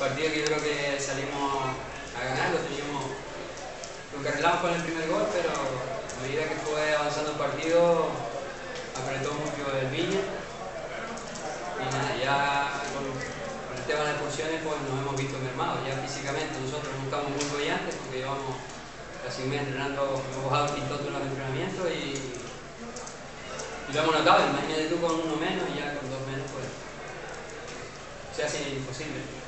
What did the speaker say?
partido que yo creo que salimos a ganar, lo teníamos, lo carrilamos con el primer gol, pero a medida que fue avanzando el partido, apretó mucho el Viña. Y nada, ya con, el tema de las expulsiones pues nos hemos visto mermados. Ya físicamente nosotros no estamos muy brillantes porque llevamos casi un mes entrenando, hemos bajado el quinto de los entrenamientos y, y, lo hemos notado. Imagínate tú con uno menos y ya con dos menos pues se hace imposible.